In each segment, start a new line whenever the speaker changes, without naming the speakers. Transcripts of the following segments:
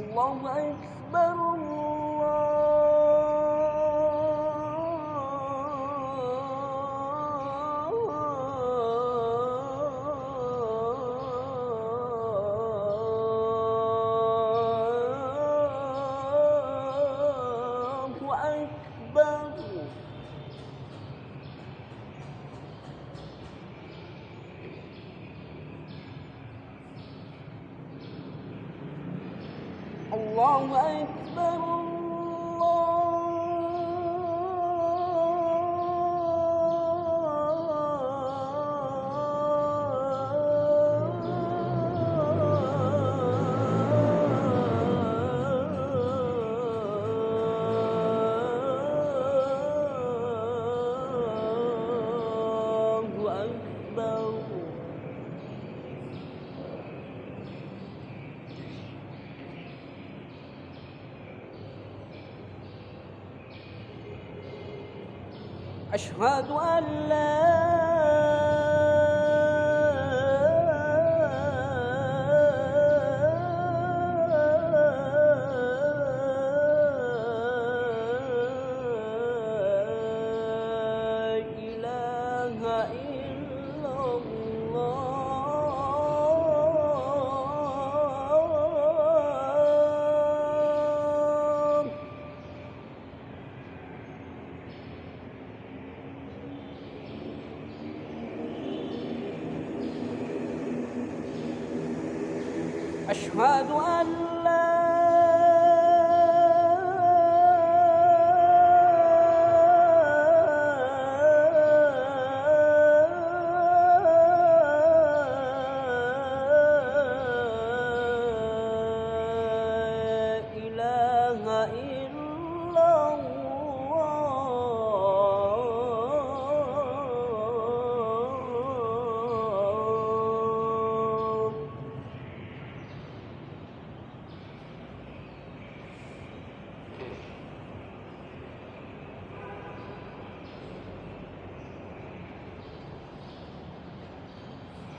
الله أكبر الله. الله أكبر أشهد أن لا أشهد أن لا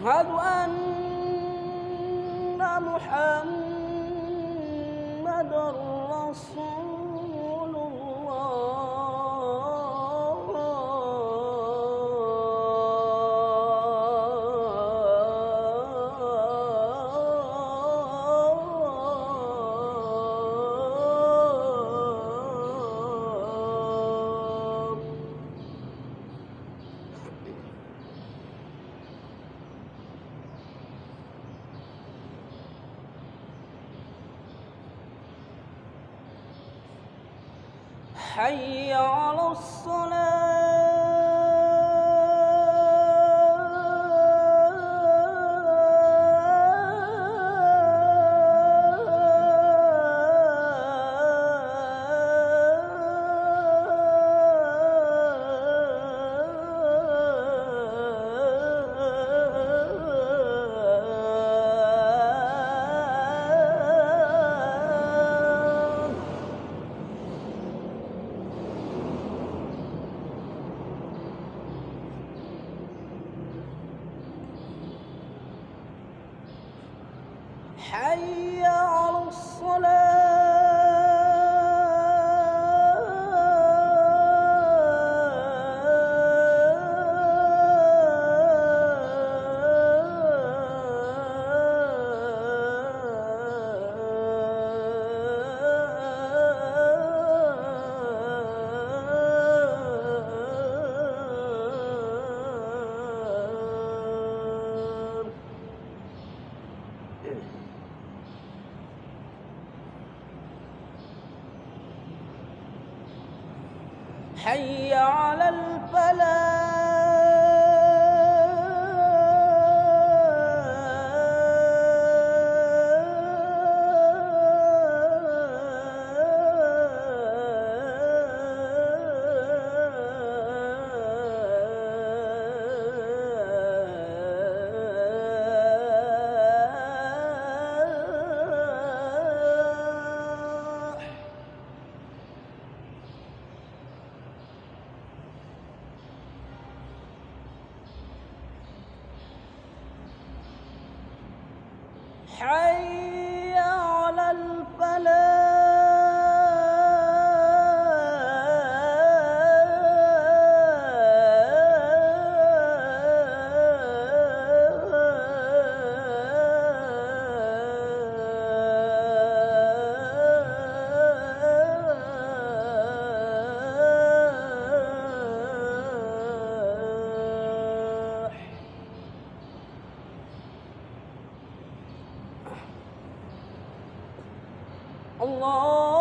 أشهد أن محمد رسول حي على الصلاة. حي على الصلاة. حي على الفلاح. حي الله